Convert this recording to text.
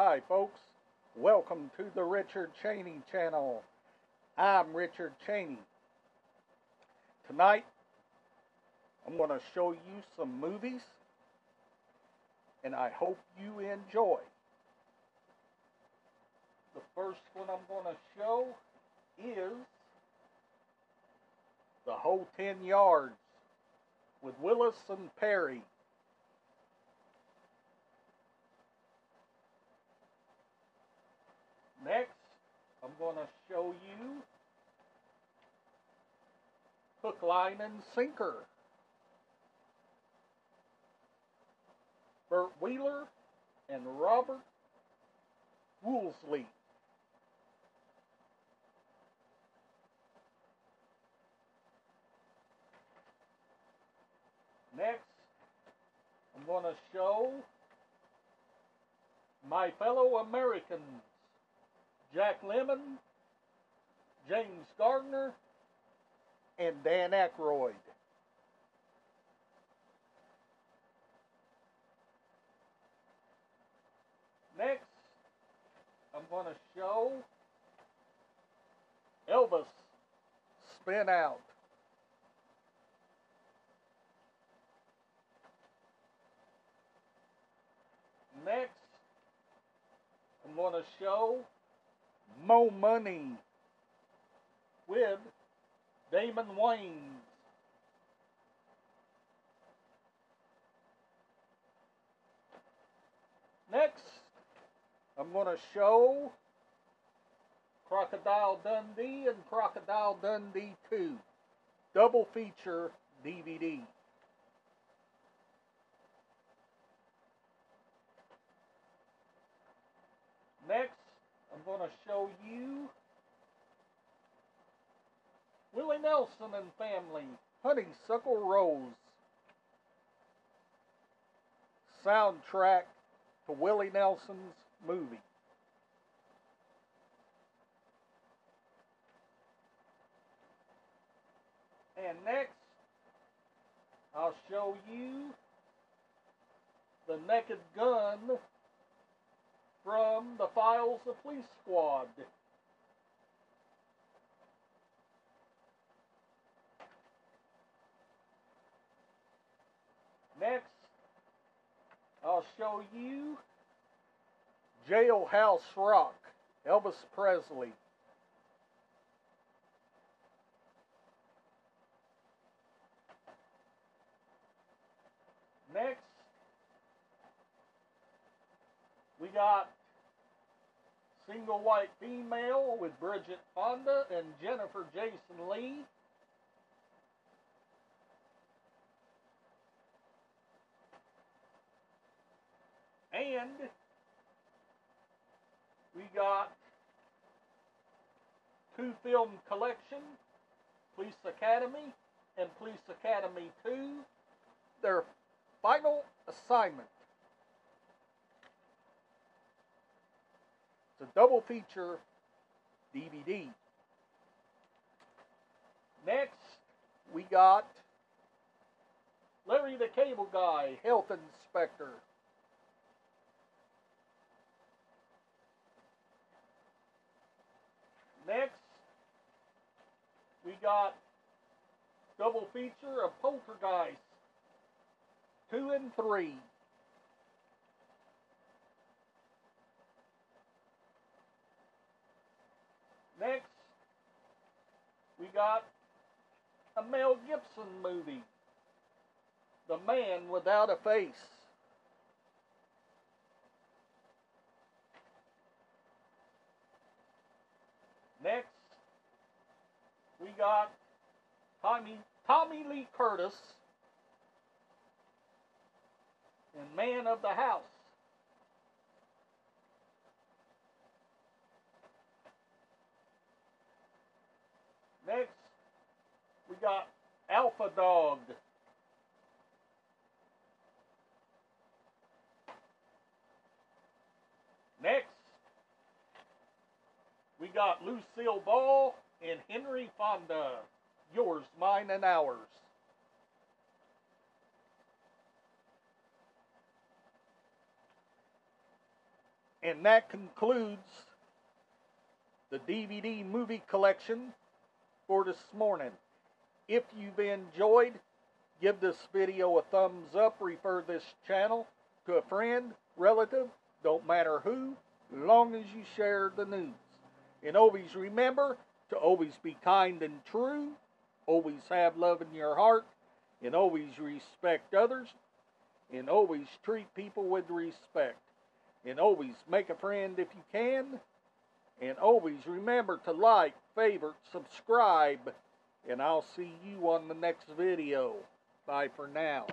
Hi, folks. Welcome to the Richard Chaney channel. I'm Richard Chaney. Tonight, I'm going to show you some movies, and I hope you enjoy. The first one I'm going to show is The Whole 10 Yards with Willis and Perry. Next, I'm going to show you Hook, Line, and Sinker. Bert Wheeler and Robert Woolsey. Next, I'm going to show my fellow Americans, Jack Lemmon, James Gardner, and Dan Aykroyd. Next, I'm going to show Elvis Spin Out. Next, I'm going to show Mo Money with Damon Wayans. Next, I'm going to show Crocodile Dundee and Crocodile Dundee 2 double feature DVD. Next, I'm going to show you Willie Nelson and Family, Honeysuckle Rose. Soundtrack to Willie Nelson's movie. And next, I'll show you the Naked Gun from the Files of Police Squad. Next, I'll show you Jailhouse Rock, Elvis Presley. Next, we got Single White Female with Bridget Fonda and Jennifer Jason Lee. And we got two film collection, Police Academy and Police Academy 2, their final assignment. It's a double feature DVD. Next, we got Larry the Cable Guy, Health Inspector. Next, we got double feature of Poltergeist 2 and 3. Next, we got a Mel Gibson movie, The Man Without a Face. Next, we got Tommy, Tommy Lee Curtis and Man of the House. Next, we got Alpha Dog. Next, we got Lucille Ball and Henry Fonda. Yours, mine, and ours. And that concludes the DVD movie collection for this morning. If you've enjoyed, give this video a thumbs up, refer this channel to a friend, relative, don't matter who, long as you share the news. And always remember to always be kind and true, always have love in your heart, and always respect others, and always treat people with respect, and always make a friend if you can, and always remember to like, favorite, subscribe, and I'll see you on the next video. Bye for now.